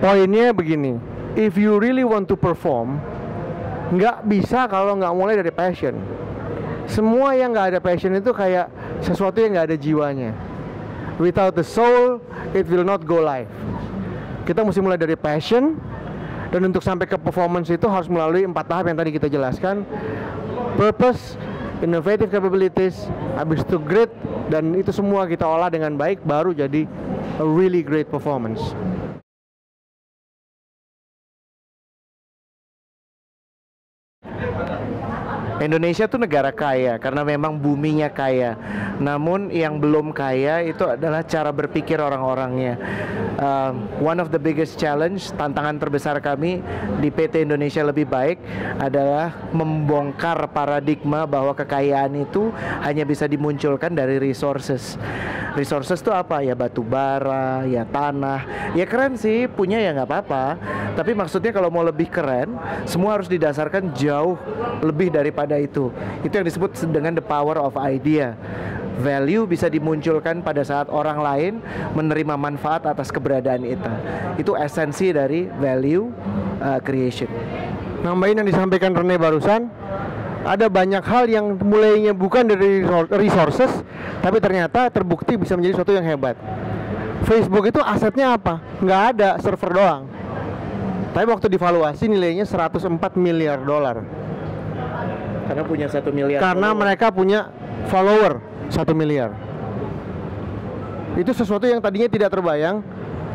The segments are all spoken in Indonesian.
poinnya begini if you really want to perform nggak bisa kalau nggak mulai dari passion. Semua yang nggak ada passion itu kayak sesuatu yang nggak ada jiwanya. Without the soul it will not go live. Kita mesti mulai dari passion dan untuk sampai ke performance itu harus melalui empat tahap yang tadi kita jelaskan. Purpose innovative capabilities habis itu grit dan itu semua kita olah dengan baik baru jadi a really great performance Indonesia tuh negara kaya karena memang buminya kaya. Namun yang belum kaya itu adalah cara berpikir orang-orangnya. Uh, one of the biggest challenge, tantangan terbesar kami di PT Indonesia lebih baik adalah membongkar paradigma bahwa kekayaan itu hanya bisa dimunculkan dari resources. Resources itu apa? Ya batu bara, ya tanah. Ya keren sih, punya ya nggak apa-apa. Tapi maksudnya kalau mau lebih keren, semua harus didasarkan jauh lebih daripada itu. Itu yang disebut dengan the power of idea. Value bisa dimunculkan pada saat orang lain menerima manfaat atas keberadaan itu. Itu esensi dari value uh, creation. nambahin yang disampaikan Rene barusan ada banyak hal yang mulainya bukan dari resources tapi ternyata terbukti bisa menjadi sesuatu yang hebat Facebook itu asetnya apa? nggak ada server doang tapi waktu divaluasi nilainya 104 miliar dolar. Karena punya satu miliar. karena follower. mereka punya follower satu miliar. Itu sesuatu yang tadinya tidak terbayang.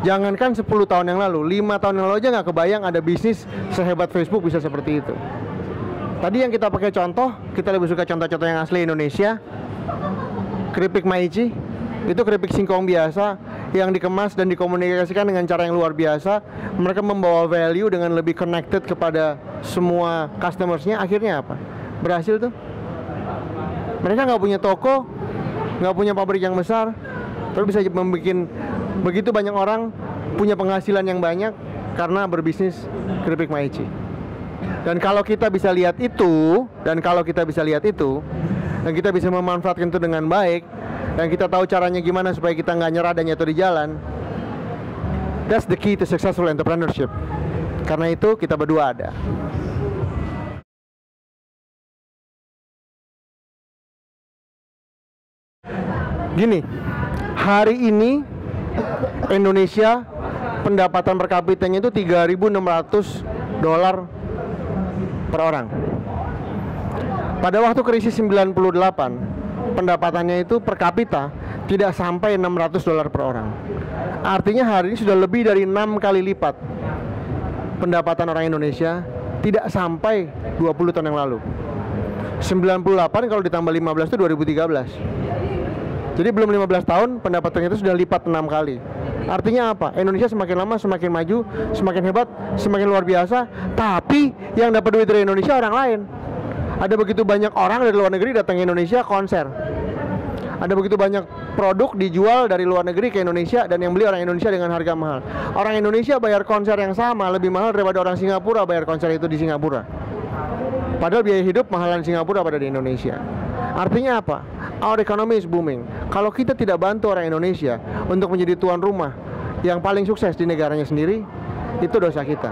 Jangankan 10 tahun yang lalu 5 tahun yang lalu aja nggak kebayang ada bisnis sehebat Facebook bisa seperti itu. Tadi yang kita pakai contoh kita lebih suka contoh-contoh yang asli Indonesia. Keripik maici itu keripik singkong biasa yang dikemas dan dikomunikasikan dengan cara yang luar biasa. Mereka membawa value dengan lebih connected kepada semua customersnya. Akhirnya apa? Berhasil tuh. Mereka nggak punya toko nggak punya pabrik yang besar. Tapi bisa membuat begitu banyak orang punya penghasilan yang banyak karena berbisnis keripik maici. Dan kalau kita bisa lihat itu dan kalau kita bisa lihat itu dan kita bisa memanfaatkan itu dengan baik dan kita tahu caranya gimana supaya kita nggak nyerah dan jatuh di jalan. That's the key to successful entrepreneurship. Karena itu kita berdua ada. Gini, hari ini Indonesia pendapatan per kapitanya itu 3.600 dolar per orang. Pada waktu krisis 98, pendapatannya itu per kapita tidak sampai 600 dolar per orang. Artinya hari ini sudah lebih dari enam kali lipat pendapatan orang Indonesia tidak sampai 20 tahun yang lalu. 98 kalau ditambah 15 itu 2013. Jadi belum 15 tahun pendapatannya itu sudah lipat 6 kali. Artinya apa? Indonesia semakin lama semakin maju, semakin hebat, semakin luar biasa. Tapi yang dapat duit dari Indonesia orang lain. Ada begitu banyak orang dari luar negeri datang ke Indonesia konser. Ada begitu banyak produk dijual dari luar negeri ke Indonesia dan yang beli orang Indonesia dengan harga mahal. Orang Indonesia bayar konser yang sama lebih mahal daripada orang Singapura bayar konser itu di Singapura. Padahal biaya hidup mahalan Singapura pada di Indonesia. Artinya apa? Our economy is booming. Kalau kita tidak bantu orang Indonesia untuk menjadi tuan rumah yang paling sukses di negaranya sendiri, itu dosa kita.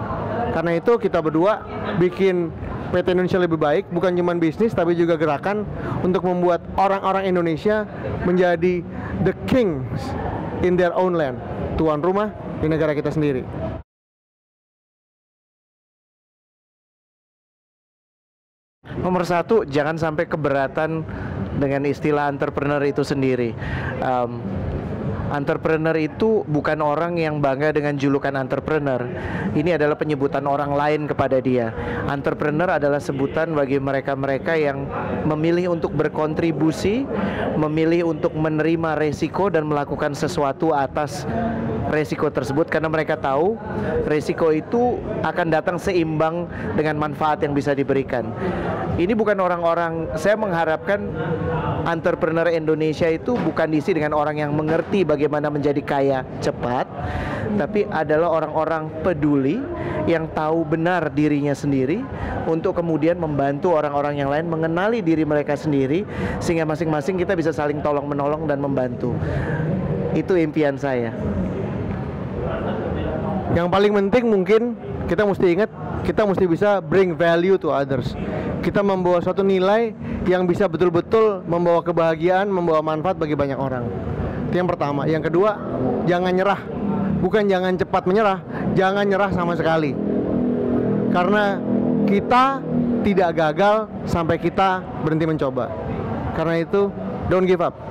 Karena itu kita berdua bikin PT Indonesia lebih baik, bukan cuma bisnis tapi juga gerakan untuk membuat orang-orang Indonesia menjadi the kings in their own land, tuan rumah di negara kita sendiri. Nomor satu, jangan sampai keberatan dengan istilah entrepreneur itu sendiri. Um, entrepreneur itu bukan orang yang bangga dengan julukan entrepreneur. Ini adalah penyebutan orang lain kepada dia. Entrepreneur adalah sebutan bagi mereka-mereka yang memilih untuk berkontribusi, memilih untuk menerima resiko dan melakukan sesuatu atas resiko tersebut karena mereka tahu resiko itu akan datang seimbang dengan manfaat yang bisa diberikan. Ini bukan orang-orang saya mengharapkan entrepreneur Indonesia itu bukan diisi dengan orang yang mengerti bagaimana menjadi kaya cepat, tapi adalah orang-orang peduli yang tahu benar dirinya sendiri untuk kemudian membantu orang-orang yang lain mengenali diri mereka sendiri sehingga masing-masing kita bisa saling tolong menolong dan membantu. Itu impian saya. Yang paling penting mungkin kita mesti ingat kita mesti bisa bring value to others. Kita membawa suatu nilai yang bisa betul-betul membawa kebahagiaan, membawa manfaat bagi banyak orang. Itu yang pertama. Yang kedua, jangan nyerah. Bukan jangan cepat menyerah, jangan nyerah sama sekali. Karena kita tidak gagal sampai kita berhenti mencoba. Karena itu, don't give up.